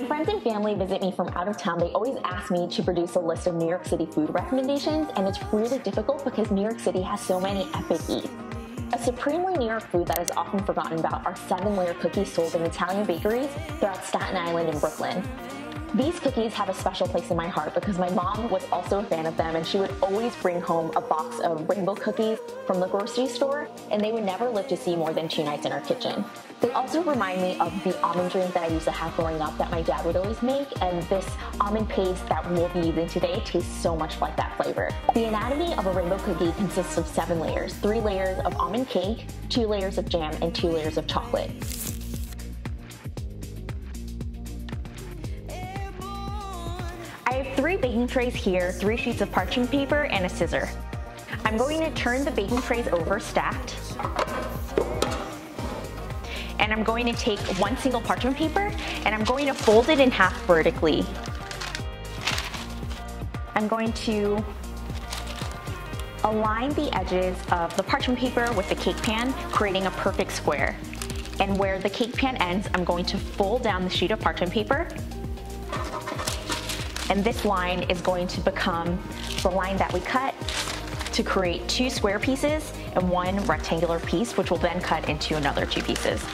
When friends and family visit me from out of town, they always ask me to produce a list of New York City food recommendations, and it's really difficult because New York City has so many epic eats. A supremely New York food that is often forgotten about are seven layer cookies sold in Italian bakeries throughout Staten Island and Brooklyn. These cookies have a special place in my heart because my mom was also a fan of them and she would always bring home a box of rainbow cookies from the grocery store and they would never live to see more than two nights in our kitchen. They also remind me of the almond drink that I used to have growing up that my dad would always make and this almond paste that we'll be using today tastes so much like that flavor. The anatomy of a rainbow cookie consists of seven layers, three layers of almond cake, two layers of jam, and two layers of chocolate. Baking trays here, three sheets of parchment paper, and a scissor. I'm going to turn the baking trays over stacked. And I'm going to take one single parchment paper and I'm going to fold it in half vertically. I'm going to align the edges of the parchment paper with the cake pan, creating a perfect square. And where the cake pan ends, I'm going to fold down the sheet of parchment paper and this line is going to become the line that we cut to create two square pieces and one rectangular piece, which will then cut into another two pieces.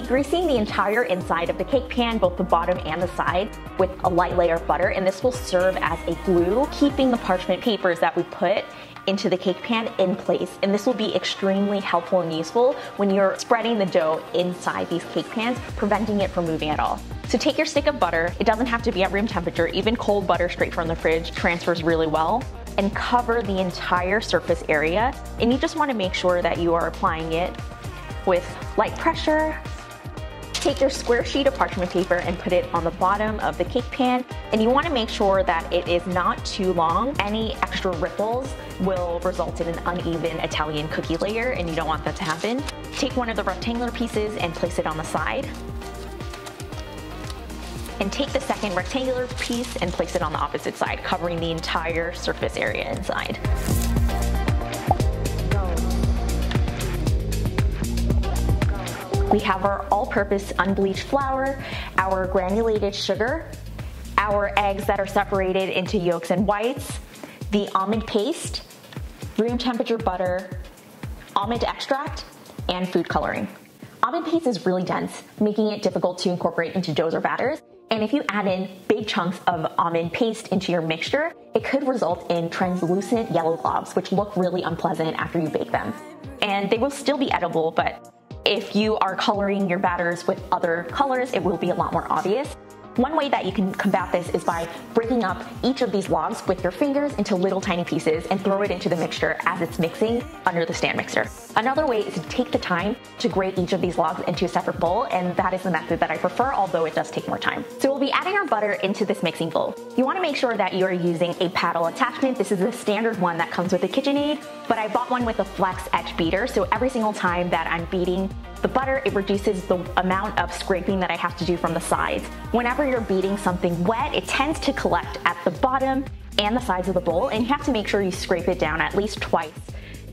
Greasing the entire inside of the cake pan, both the bottom and the side, with a light layer of butter, and this will serve as a glue, keeping the parchment papers that we put into the cake pan in place. And this will be extremely helpful and useful when you're spreading the dough inside these cake pans, preventing it from moving at all. So take your stick of butter, it doesn't have to be at room temperature, even cold butter straight from the fridge transfers really well and cover the entire surface area. And you just wanna make sure that you are applying it with light pressure Take your square sheet of parchment paper and put it on the bottom of the cake pan and you want to make sure that it is not too long. Any extra ripples will result in an uneven Italian cookie layer and you don't want that to happen. Take one of the rectangular pieces and place it on the side. And take the second rectangular piece and place it on the opposite side, covering the entire surface area inside. We have our all-purpose unbleached flour, our granulated sugar, our eggs that are separated into yolks and whites, the almond paste, room temperature butter, almond extract, and food coloring. Almond paste is really dense, making it difficult to incorporate into doughs or batters. And if you add in big chunks of almond paste into your mixture, it could result in translucent yellow globs, which look really unpleasant after you bake them. And they will still be edible, but if you are coloring your batters with other colors, it will be a lot more obvious. One way that you can combat this is by breaking up each of these logs with your fingers into little tiny pieces and throw it into the mixture as it's mixing under the stand mixer. Another way is to take the time to grate each of these logs into a separate bowl and that is the method that I prefer although it does take more time. So we'll be adding our butter into this mixing bowl. You want to make sure that you are using a paddle attachment. This is the standard one that comes with the KitchenAid, but I bought one with a flex edge beater so every single time that I'm beating the butter, it reduces the amount of scraping that I have to do from the sides. Whenever you're beating something wet, it tends to collect at the bottom and the sides of the bowl, and you have to make sure you scrape it down at least twice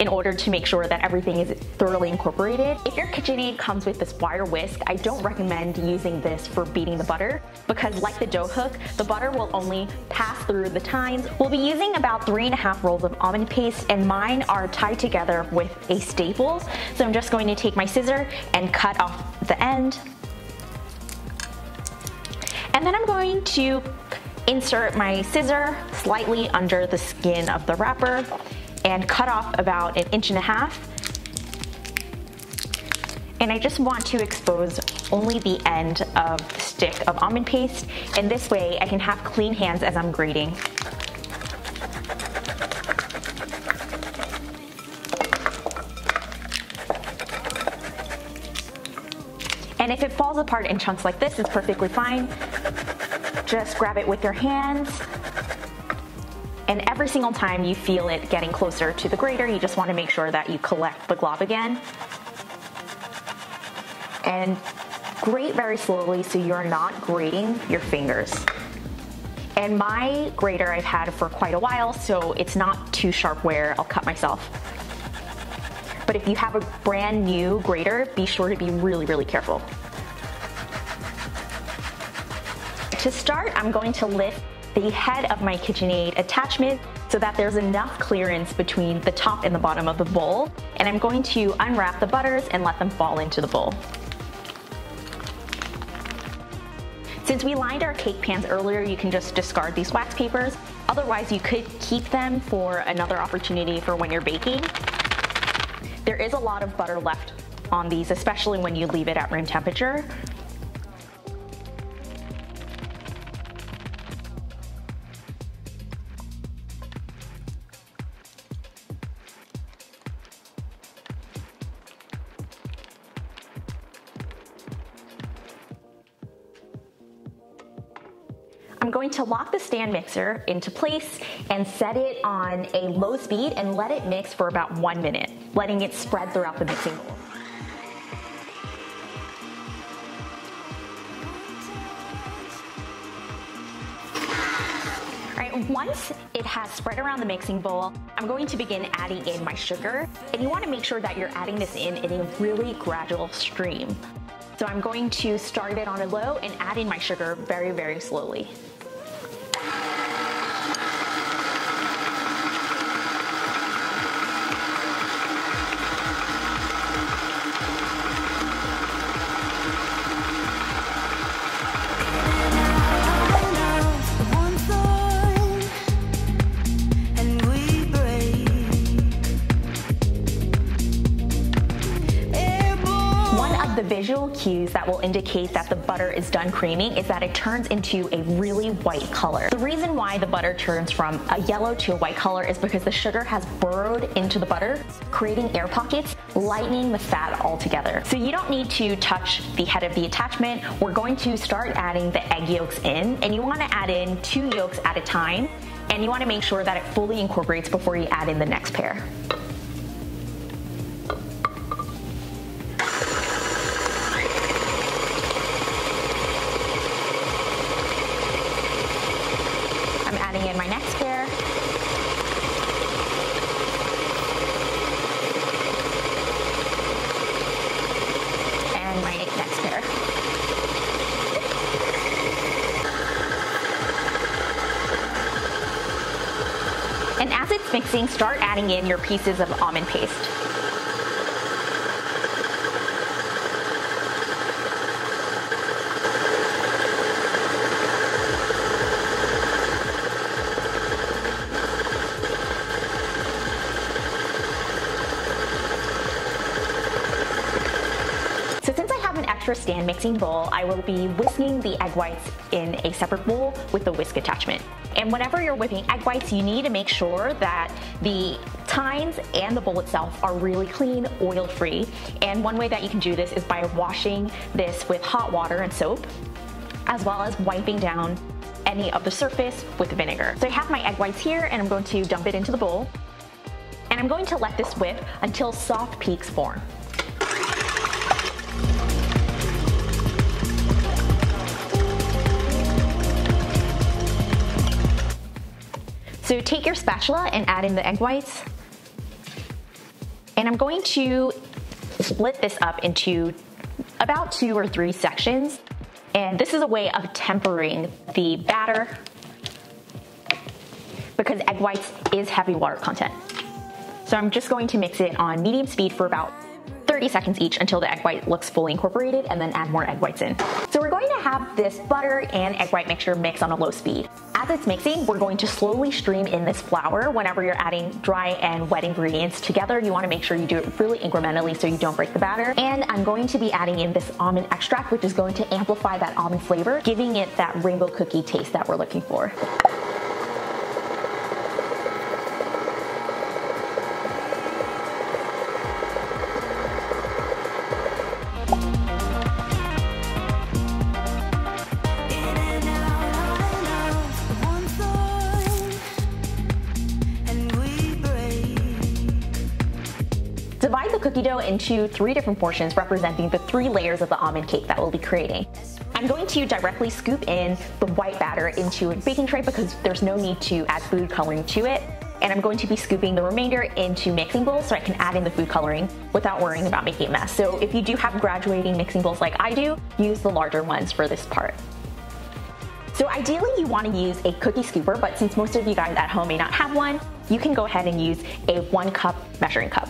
in order to make sure that everything is thoroughly incorporated. If your KitchenAid comes with this wire whisk, I don't recommend using this for beating the butter because like the dough hook, the butter will only pass through the tines. We'll be using about three and a half rolls of almond paste and mine are tied together with a staples. So I'm just going to take my scissor and cut off the end. And then I'm going to insert my scissor slightly under the skin of the wrapper and cut off about an inch and a half. And I just want to expose only the end of the stick of almond paste. And this way I can have clean hands as I'm grating. And if it falls apart in chunks like this, it's perfectly fine. Just grab it with your hands and every single time you feel it getting closer to the grater, you just want to make sure that you collect the glob again. And grate very slowly so you're not grating your fingers. And my grater I've had for quite a while, so it's not too sharp where I'll cut myself. But if you have a brand new grater, be sure to be really, really careful. To start, I'm going to lift the head of my KitchenAid attachment so that there's enough clearance between the top and the bottom of the bowl. And I'm going to unwrap the butters and let them fall into the bowl. Since we lined our cake pans earlier, you can just discard these wax papers. Otherwise, you could keep them for another opportunity for when you're baking. There is a lot of butter left on these, especially when you leave it at room temperature. Going to lock the stand mixer into place and set it on a low speed and let it mix for about one minute, letting it spread throughout the mixing bowl. Once it has spread around the mixing bowl, I'm going to begin adding in my sugar. And you wanna make sure that you're adding this in in a really gradual stream. So I'm going to start it on a low and add in my sugar very, very slowly. Indicate that the butter is done creaming is that it turns into a really white color. The reason why the butter turns from a yellow to a white color is because the sugar has burrowed into the butter, creating air pockets, lightening the fat altogether. So you don't need to touch the head of the attachment. We're going to start adding the egg yolks in, and you wanna add in two yolks at a time, and you wanna make sure that it fully incorporates before you add in the next pair. And as it's mixing, start adding in your pieces of almond paste. So since I have an extra stand mixing bowl, I will be whisking the egg whites in a separate bowl with the whisk attachment. And whenever you're whipping egg whites, you need to make sure that the tines and the bowl itself are really clean, oil-free. And one way that you can do this is by washing this with hot water and soap, as well as wiping down any of the surface with vinegar. So I have my egg whites here and I'm going to dump it into the bowl. And I'm going to let this whip until soft peaks form. So take your spatula and add in the egg whites. And I'm going to split this up into about two or three sections. And this is a way of tempering the batter because egg whites is heavy water content. So I'm just going to mix it on medium speed for about 30 seconds each until the egg white looks fully incorporated and then add more egg whites in. So we're going to have this butter and egg white mixture mix on a low speed. As it's mixing, we're going to slowly stream in this flour. Whenever you're adding dry and wet ingredients together, you wanna make sure you do it really incrementally so you don't break the batter. And I'm going to be adding in this almond extract, which is going to amplify that almond flavor, giving it that rainbow cookie taste that we're looking for. Cookie dough into three different portions representing the three layers of the almond cake that we'll be creating. I'm going to directly scoop in the white batter into a baking tray because there's no need to add food coloring to it. And I'm going to be scooping the remainder into mixing bowls so I can add in the food coloring without worrying about making a mess. So if you do have graduating mixing bowls like I do, use the larger ones for this part. So ideally you want to use a cookie scooper, but since most of you guys at home may not have one, you can go ahead and use a one cup measuring cup.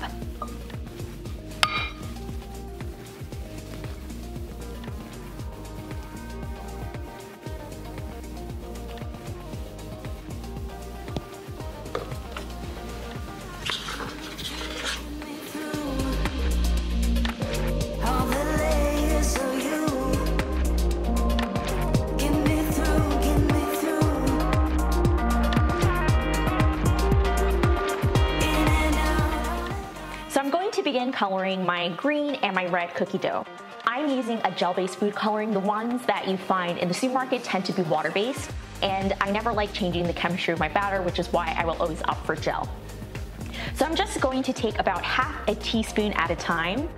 Begin coloring my green and my red cookie dough. I'm using a gel-based food coloring. The ones that you find in the supermarket tend to be water-based, and I never like changing the chemistry of my batter, which is why I will always opt for gel. So I'm just going to take about half a teaspoon at a time,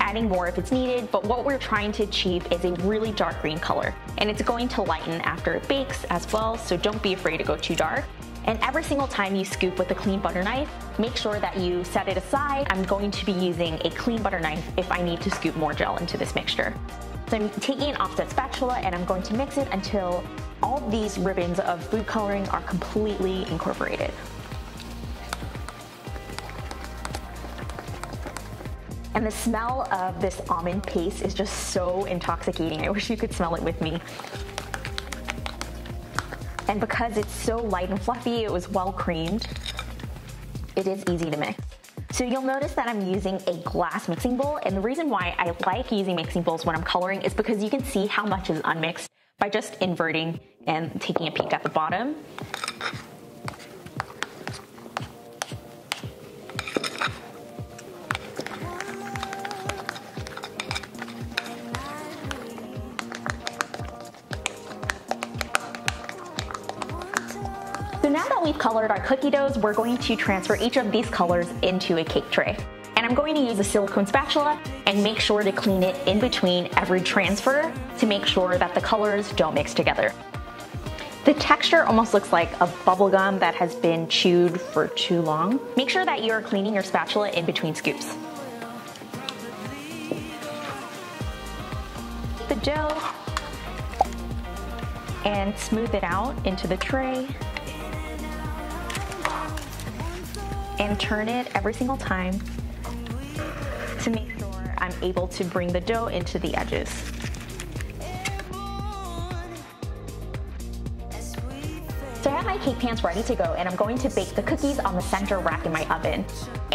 adding more if it's needed, but what we're trying to achieve is a really dark green color, and it's going to lighten after it bakes as well, so don't be afraid to go too dark. And every single time you scoop with a clean butter knife, make sure that you set it aside. I'm going to be using a clean butter knife if I need to scoop more gel into this mixture. So I'm taking an offset spatula and I'm going to mix it until all these ribbons of food coloring are completely incorporated. And the smell of this almond paste is just so intoxicating. I wish you could smell it with me. And because it's so light and fluffy, it was well creamed, it is easy to mix. So you'll notice that I'm using a glass mixing bowl and the reason why I like using mixing bowls when I'm coloring is because you can see how much is unmixed by just inverting and taking a peek at the bottom. That we've colored our cookie doughs, we're going to transfer each of these colors into a cake tray. And I'm going to use a silicone spatula and make sure to clean it in between every transfer to make sure that the colors don't mix together. The texture almost looks like a bubble gum that has been chewed for too long. Make sure that you're cleaning your spatula in between scoops. The dough and smooth it out into the tray. And turn it every single time to make sure I'm able to bring the dough into the edges. So I have my cake pans ready to go and I'm going to bake the cookies on the center rack in my oven.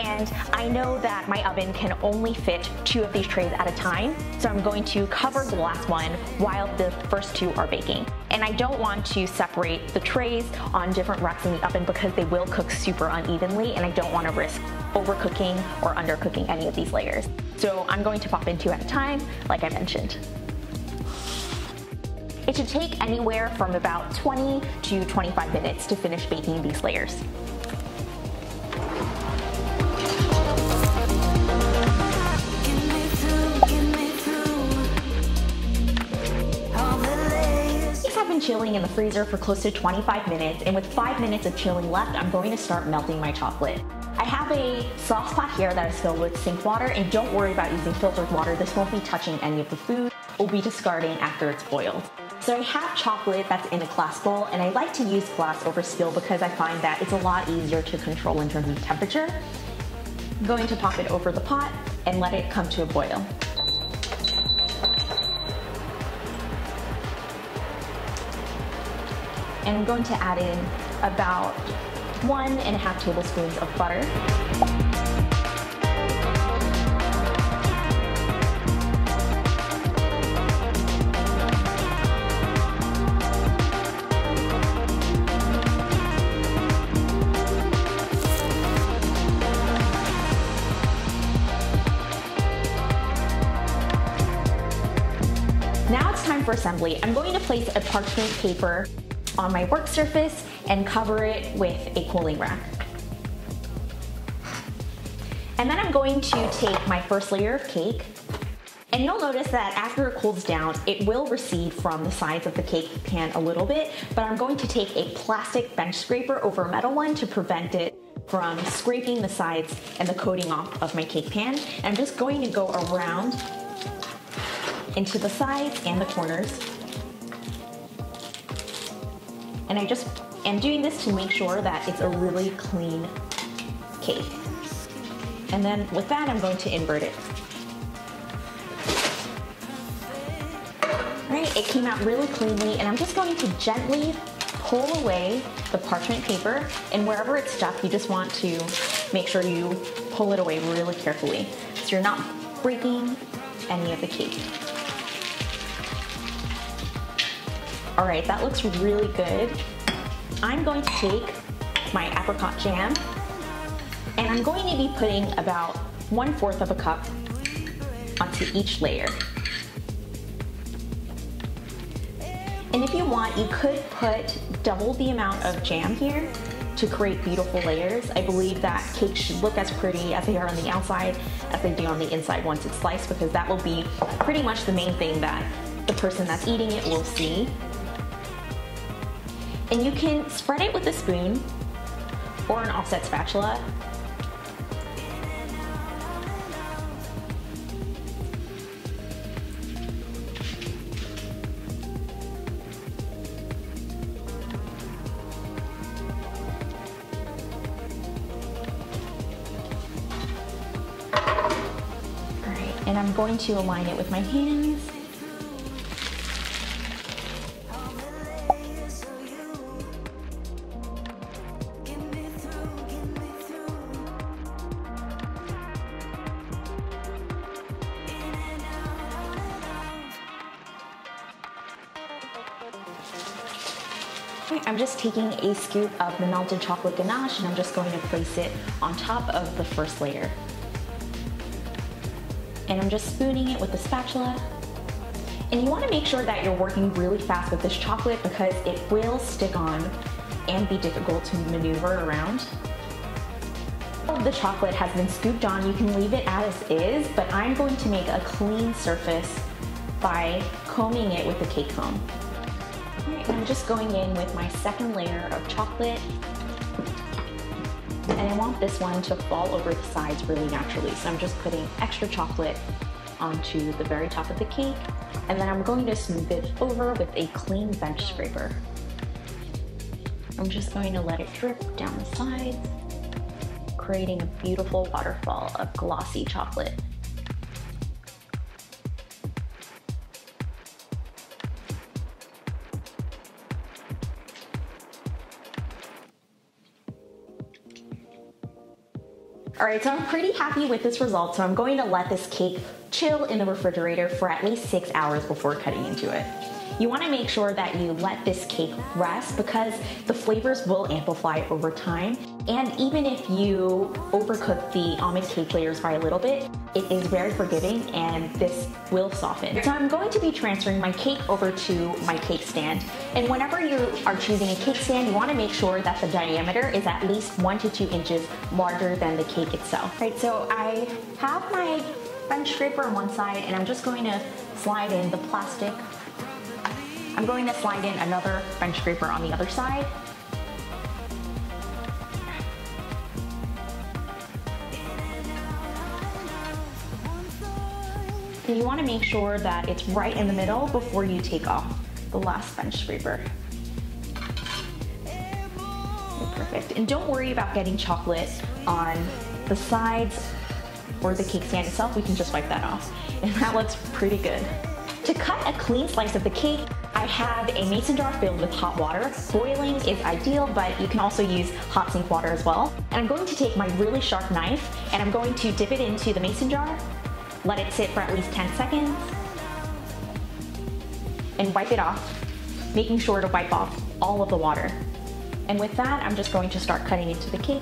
And I know that my oven can only fit two of these trays at a time, so I'm going to cover the last one while the first two are baking. And I don't want to separate the trays on different racks in the oven because they will cook super unevenly and I don't want to risk overcooking or undercooking any of these layers. So I'm going to pop in two at a time, like I mentioned. It should take anywhere from about 20 to 25 minutes to finish baking these layers. Been chilling in the freezer for close to 25 minutes and with 5 minutes of chilling left, I'm going to start melting my chocolate. I have a sauce pot here that is filled with sink water and don't worry about using filtered water, this won't be touching any of the food, it will be discarding after it's boiled. So I have chocolate that's in a glass bowl and I like to use glass over steel because I find that it's a lot easier to control in terms of temperature. I'm going to pop it over the pot and let it come to a boil. And I'm going to add in about one and a half tablespoons of butter. Now it's time for assembly, I'm going to place a parchment paper on my work surface and cover it with a cooling rack. And then I'm going to take my first layer of cake And you'll notice that after it cools down, it will recede from the sides of the cake pan a little bit, but I'm going to take a plastic bench scraper over a metal one to prevent it from scraping the sides and the coating off of my cake pan. And I'm just going to go around into the sides and the corners. And I just am doing this to make sure that it's a really clean cake. And then with that, I'm going to invert it. All right, it came out really cleanly and I'm just going to gently pull away the parchment paper and wherever it's stuck, you just want to make sure you pull it away really carefully so you're not breaking any of the cake. All right, that looks really good. I'm going to take my apricot jam and I'm going to be putting about one fourth of a cup onto each layer. And if you want, you could put double the amount of jam here to create beautiful layers. I believe that cakes should look as pretty as they are on the outside as they do on the inside once it's sliced because that will be pretty much the main thing that the person that's eating it will see. And you can spread it with a spoon or an offset spatula and I'm going to align it with my hands. A scoop of the melted chocolate ganache and I'm just going to place it on top of the first layer and I'm just spooning it with a spatula. And you wanna make sure that you're working really fast with this chocolate because it will stick on and be difficult to maneuver around. The chocolate has been scooped on. You can leave it as is, but I'm going to make a clean surface by combing it with a cake comb. Right, I'm just going in with my second layer of chocolate and I want this one to fall over the sides really naturally. So I'm just putting extra chocolate onto the very top of the cake. And then I'm going to smooth it over with a clean bench scraper. I'm just going to let it drip down the sides, creating a beautiful waterfall of glossy chocolate. All right, so I'm pretty happy with this result, so I'm going to let this cake chill in the refrigerator for at least six hours before cutting into it. You wanna make sure that you let this cake rest because the flavors will amplify over time. And even if you overcook the almond cake layers by a little bit, it is very forgiving and this will soften. So I'm going to be transferring my cake over to my cake stand. And whenever you are choosing a cake stand, you wanna make sure that the diameter is at least one to two inches larger than the cake itself. Right, so I have my bench scraper on one side and I'm just going to slide in the plastic I'm going to slide in another bench scraper on the other side. And you want to make sure that it's right in the middle before you take off the last bench scraper. Perfect. And don't worry about getting chocolate on the sides or the cake stand itself. We can just wipe that off. And that looks pretty good. To cut a clean slice of the cake, I have a mason jar filled with hot water. Boiling is ideal, but you can also use hot sink water as well. And I'm going to take my really sharp knife and I'm going to dip it into the mason jar, let it sit for at least 10 seconds, and wipe it off, making sure to wipe off all of the water. And with that, I'm just going to start cutting into the cake.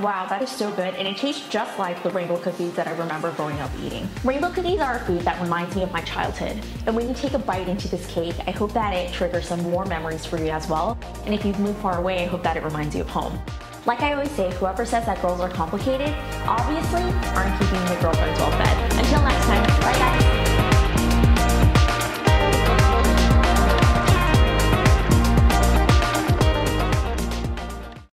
Wow, that is so good, and it tastes just like the rainbow cookies that I remember growing up eating. Rainbow cookies are a food that reminds me of my childhood, and when you take a bite into this cake, I hope that it triggers some warm memories for you as well, and if you've moved far away, I hope that it reminds you of home. Like I always say, whoever says that girls are complicated, obviously aren't keeping their girlfriends well fed. Until next time, bye guys!